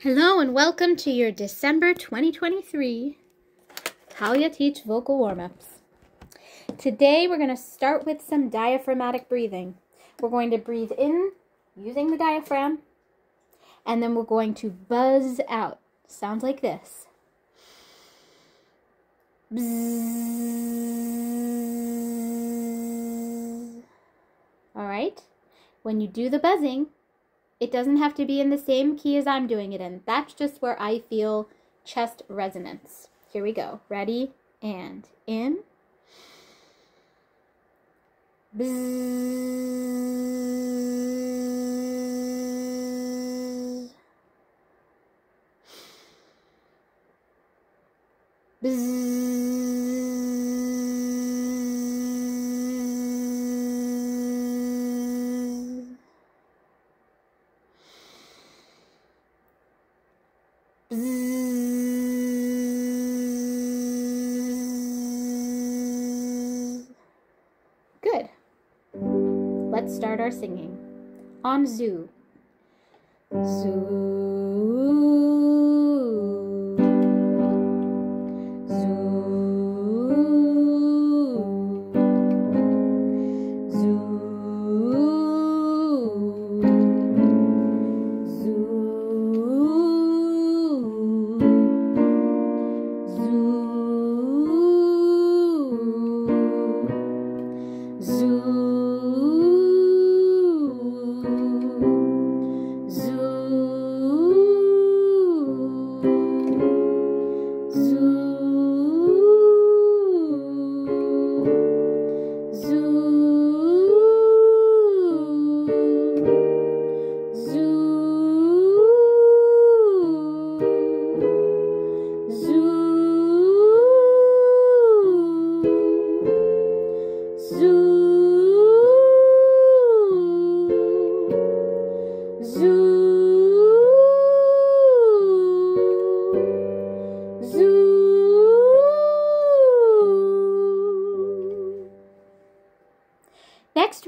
Hello and welcome to your December 2023 Talia Teach vocal warm-ups. Today we're going to start with some diaphragmatic breathing. We're going to breathe in using the diaphragm and then we're going to buzz out. Sounds like this. Bzzz. All right. When you do the buzzing, it doesn't have to be in the same key as I'm doing it in. That's just where I feel chest resonance. Here we go. Ready? And in. Bzzz. Good. Let's start our singing. On zoo. Zoo.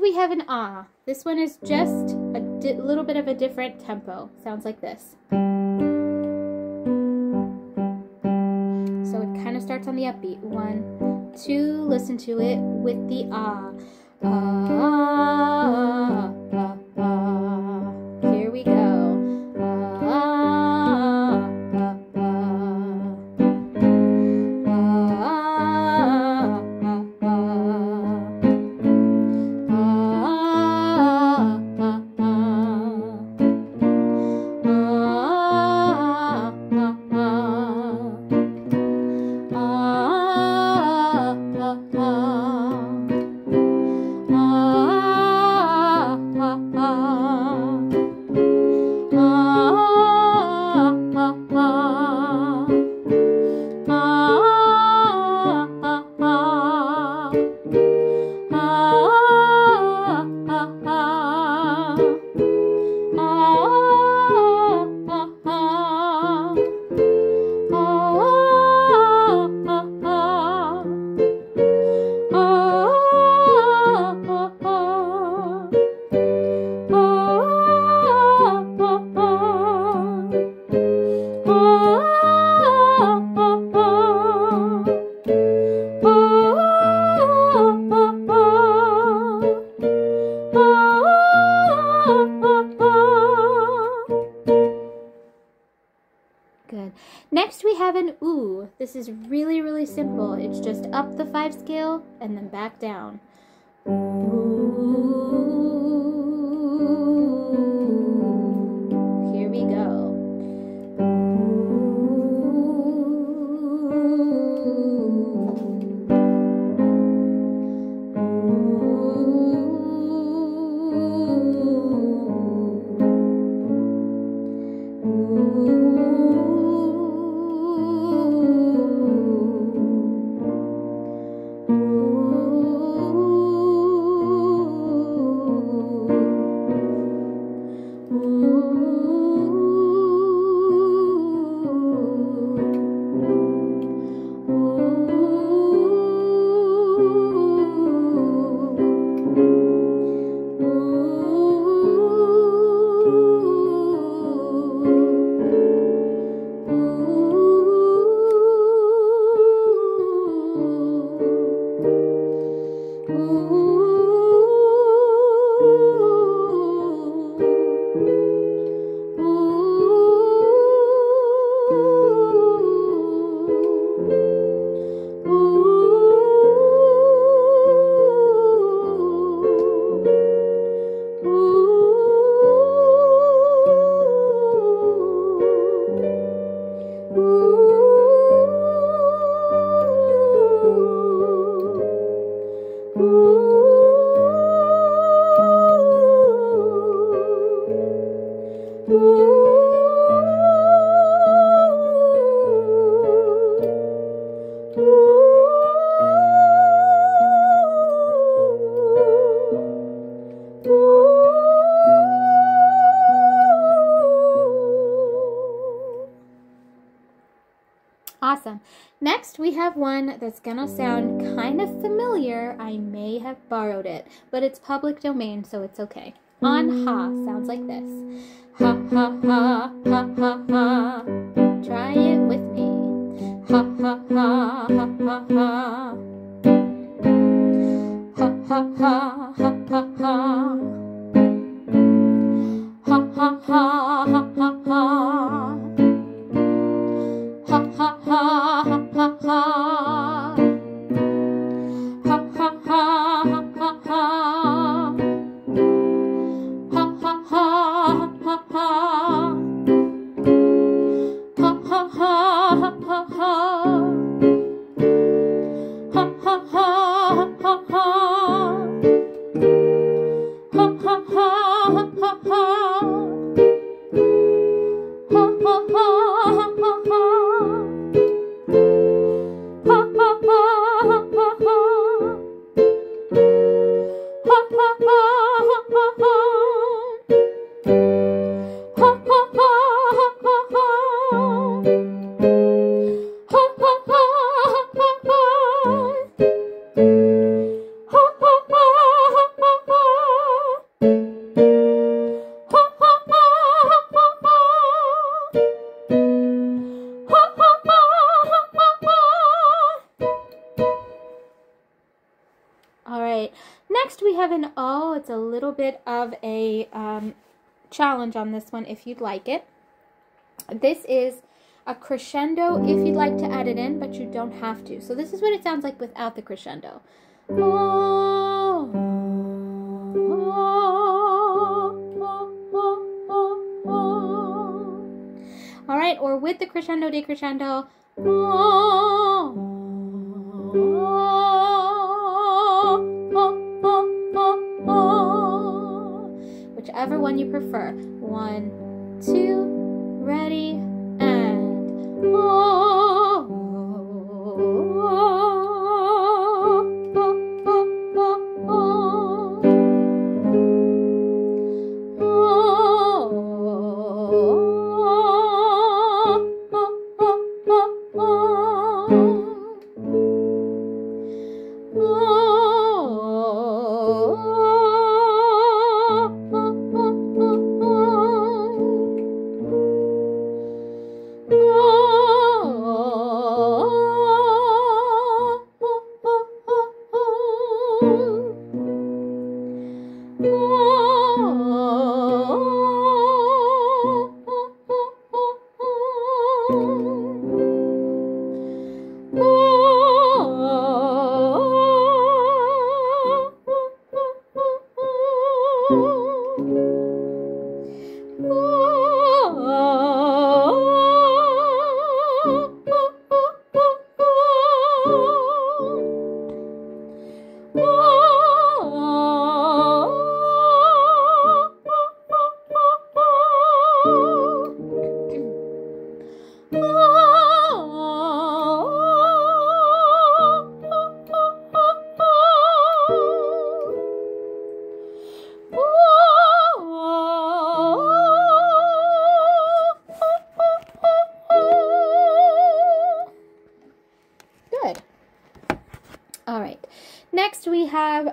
We have an ah. This one is just a little bit of a different tempo. Sounds like this. So it kind of starts on the upbeat. One, two, listen to it with the ah. Ah, This is really, really simple. It's just up the five scale and then back down. Ooh. Awesome. Next, we have one that's gonna sound kind of familiar. I may have borrowed it, but it's public domain, so it's okay. On ha sounds like this. Ha ha ha ha ha ha. Try it with me. Ha ha ha ha ha ha. Ha ha ha ha ha ha. Ha ha ha All right. Next, we have an O. It's a little bit of a um, challenge on this one if you'd like it. This is a crescendo if you'd like to add it in, but you don't have to. So this is what it sounds like without the crescendo. Oh, with the crescendo decrescendo. Whichever one you prefer. One,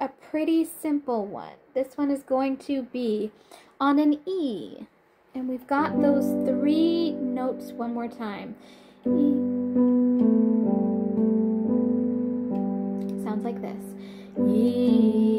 a pretty simple one. This one is going to be on an E. And we've got those three notes one more time. E. Sounds like this. E.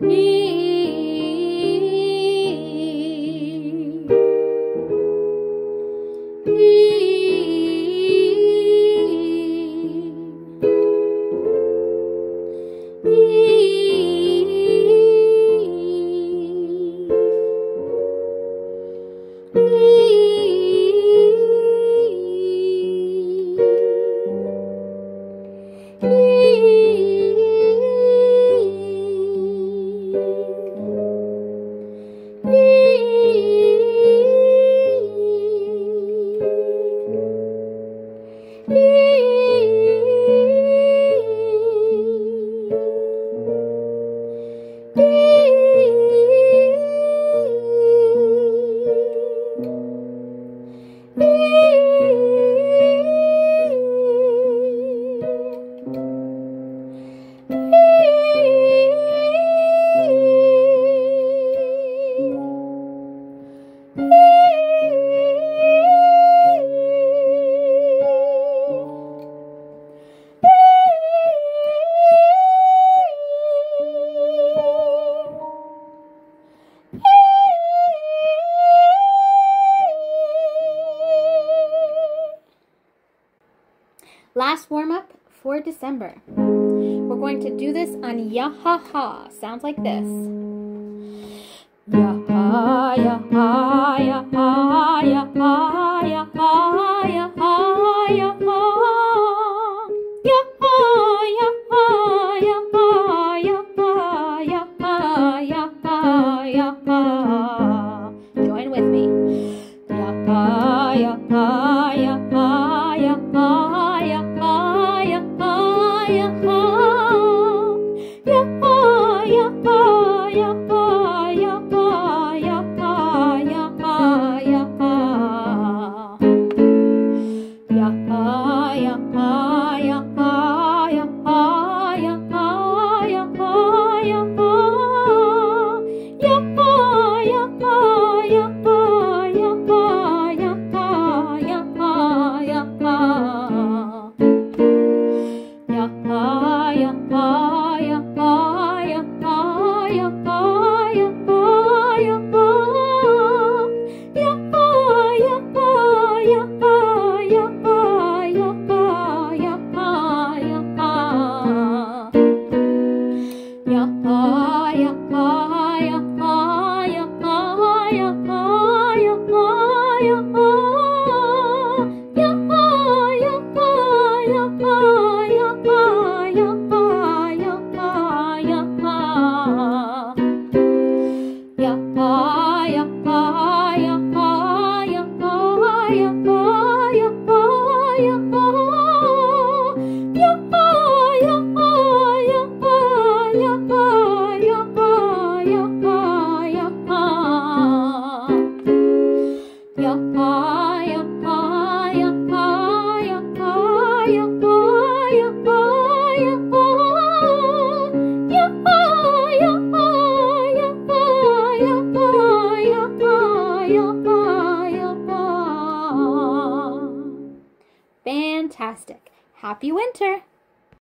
你。Last warm up for December. We're going to do this on Yahaha. Sounds like this. Yaha. Join with me. Yaha, yaha, Fantastic.